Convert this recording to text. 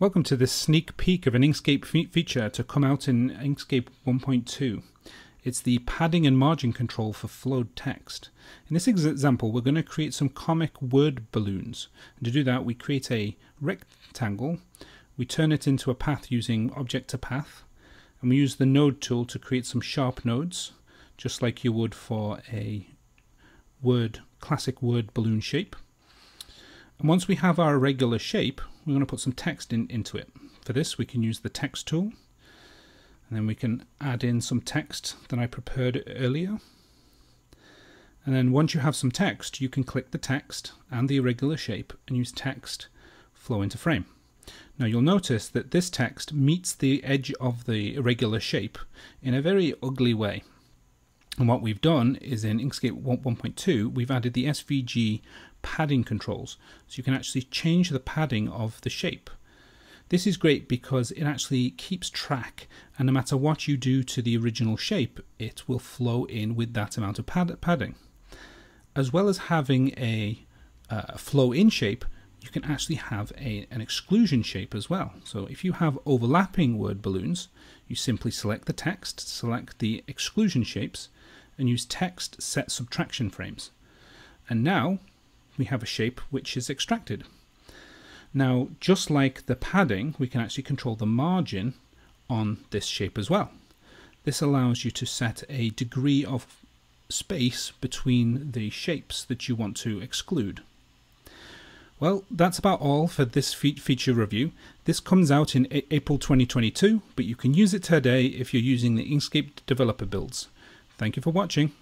Welcome to this sneak peek of an Inkscape fe feature to come out in Inkscape 1.2. It's the padding and margin control for flowed text. In this example, we're going to create some comic word balloons. And to do that, we create a rectangle, we turn it into a path using object to path, and we use the node tool to create some sharp nodes, just like you would for a word classic word balloon shape. And once we have our regular shape, we're going to put some text in, into it. For this, we can use the text tool, and then we can add in some text that I prepared earlier. And then once you have some text, you can click the text and the irregular shape and use text flow into frame. Now you'll notice that this text meets the edge of the irregular shape in a very ugly way. And what we've done is in Inkscape 1.2, we've added the SVG padding controls. So you can actually change the padding of the shape. This is great because it actually keeps track and no matter what you do to the original shape, it will flow in with that amount of pad padding. As well as having a uh, flow in shape, you can actually have a, an exclusion shape as well. So if you have overlapping word balloons, you simply select the text, select the exclusion shapes, and use text set subtraction frames. And now we have a shape which is extracted. Now, just like the padding, we can actually control the margin on this shape as well. This allows you to set a degree of space between the shapes that you want to exclude. Well, that's about all for this feature review. This comes out in April 2022, but you can use it today if you're using the Inkscape developer builds. Thank you for watching.